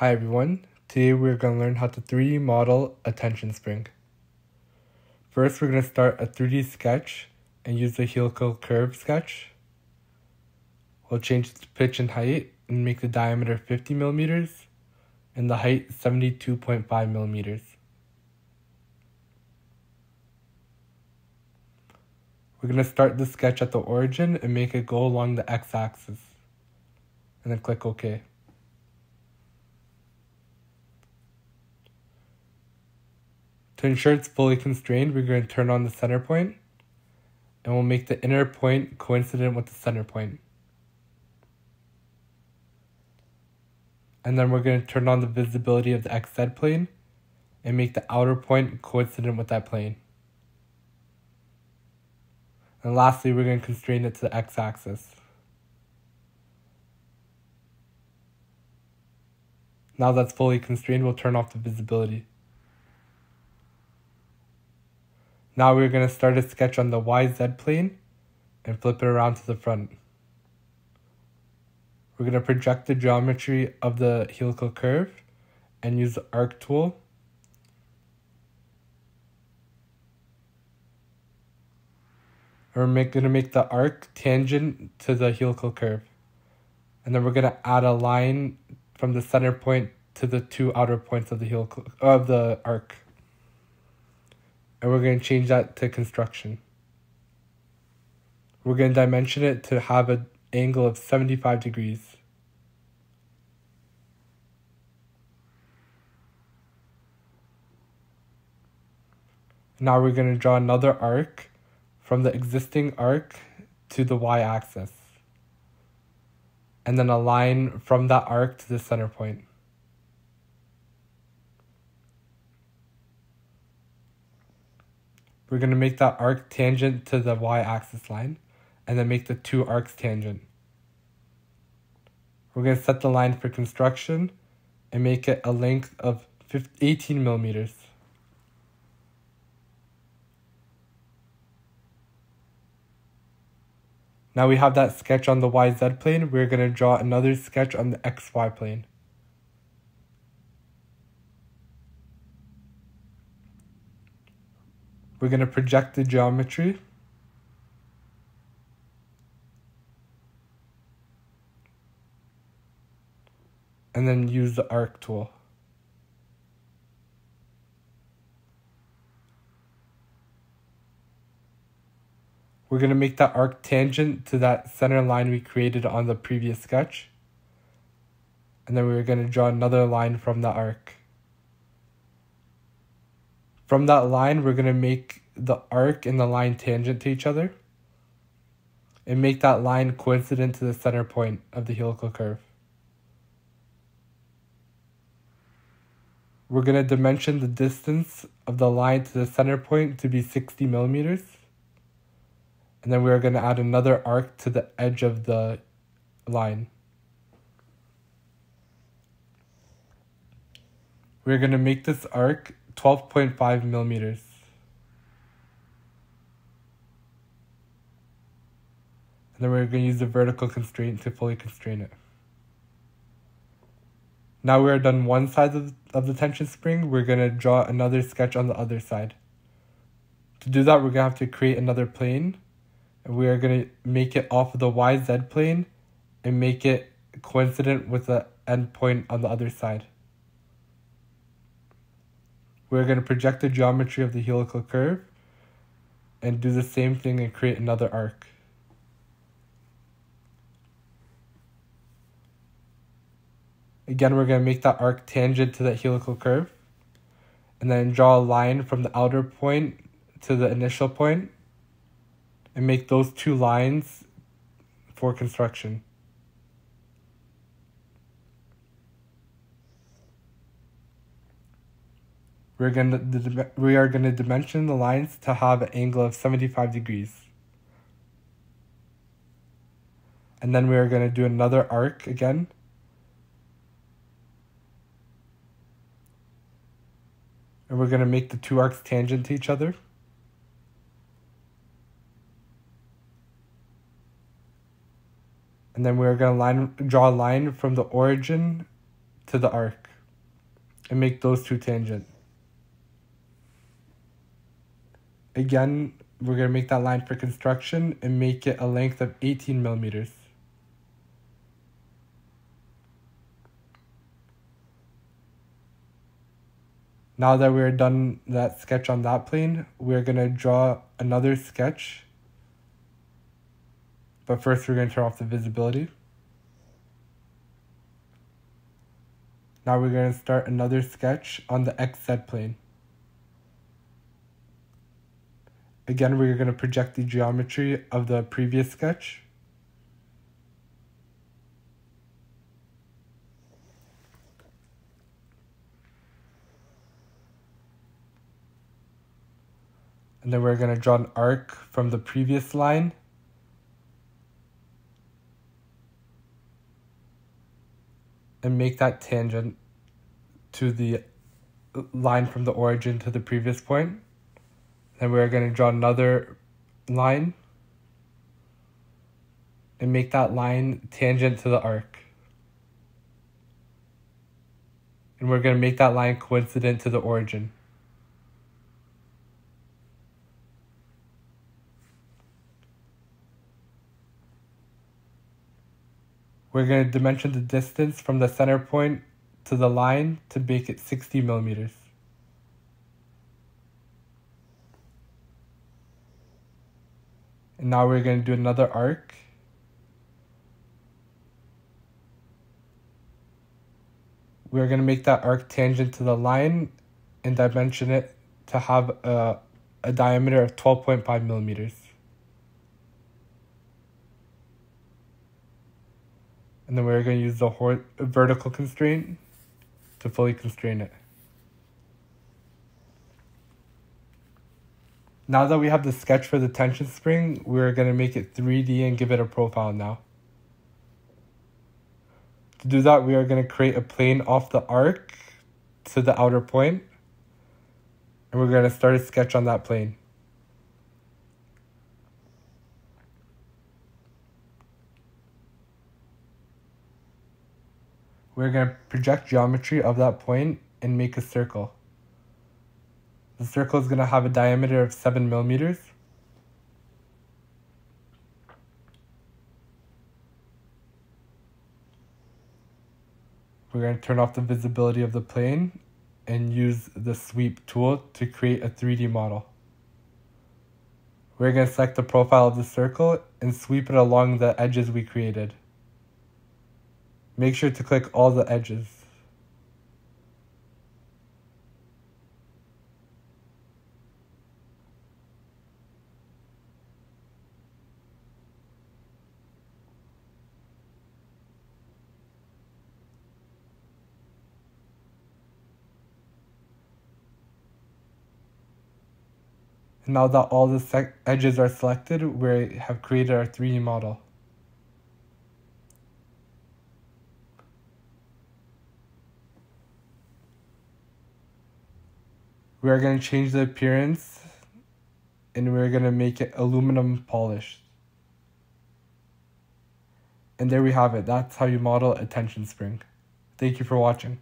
Hi everyone, today we're going to learn how to 3D model a tension spring. First we're going to start a 3D sketch and use the helical curve sketch. We'll change the pitch and height and make the diameter 50 millimeters and the height 72.5 millimeters. We're going to start the sketch at the origin and make it go along the x-axis. And then click OK. To ensure it's fully constrained, we're going to turn on the center point and we'll make the inner point coincident with the center point. And then we're going to turn on the visibility of the XZ plane and make the outer point coincident with that plane. And lastly, we're going to constrain it to the x-axis. Now that's fully constrained, we'll turn off the visibility. Now we're going to start a sketch on the YZ plane and flip it around to the front. We're going to project the geometry of the helical curve and use the arc tool. We're going to make the arc tangent to the helical curve. And then we're going to add a line from the center point to the two outer points of the helical of the arc and we're going to change that to construction. We're going to dimension it to have an angle of 75 degrees. Now we're going to draw another arc from the existing arc to the y-axis. And then a line from that arc to the center point. We're going to make that arc tangent to the y-axis line and then make the two arcs tangent. We're going to set the line for construction and make it a length of 18 millimeters. Now we have that sketch on the YZ plane, we're going to draw another sketch on the XY plane. We're going to project the geometry. And then use the arc tool. We're going to make that arc tangent to that center line we created on the previous sketch. And then we're going to draw another line from the arc. From that line, we're going to make the arc and the line tangent to each other and make that line coincident to the center point of the helical curve. We're going to dimension the distance of the line to the center point to be 60 millimeters. And then we're going to add another arc to the edge of the line. We're going to make this arc 12.5 millimeters. And then we're going to use the vertical constraint to fully constrain it. Now we are done one side of, of the tension spring, we're going to draw another sketch on the other side. To do that, we're going to have to create another plane. And we are going to make it off of the YZ plane and make it coincident with the endpoint on the other side. We're going to project the geometry of the helical curve and do the same thing and create another arc. Again, we're going to make that arc tangent to that helical curve and then draw a line from the outer point to the initial point and make those two lines for construction. We're gonna we are gonna dimension the lines to have an angle of 75 degrees. And then we are gonna do another arc again. And we're gonna make the two arcs tangent to each other. And then we're gonna line draw a line from the origin to the arc. and make those two tangent. Again, we're going to make that line for construction and make it a length of 18 millimeters. Now that we're done that sketch on that plane, we're going to draw another sketch. But first we're going to turn off the visibility. Now we're going to start another sketch on the XZ plane. Again, we're going to project the geometry of the previous sketch. And then we're going to draw an arc from the previous line. And make that tangent to the uh, line from the origin to the previous point. Then we're going to draw another line and make that line tangent to the arc. And we're going to make that line coincident to the origin. We're going to dimension the distance from the center point to the line to make it 60 millimeters. And now we're going to do another arc. We're going to make that arc tangent to the line and dimension it to have a, a diameter of 12.5 millimeters. And then we're going to use the vertical constraint to fully constrain it. Now that we have the sketch for the tension spring, we're going to make it 3D and give it a profile now. To do that, we are going to create a plane off the arc to the outer point, and we're going to start a sketch on that plane. We're going to project geometry of that point and make a circle. The circle is going to have a diameter of 7 millimeters. We're going to turn off the visibility of the plane and use the sweep tool to create a 3D model. We're going to select the profile of the circle and sweep it along the edges we created. Make sure to click all the edges. Now that all the edges are selected, we have created our 3D model. We are going to change the appearance and we're going to make it aluminum polished. And there we have it. That's how you model a tension spring. Thank you for watching.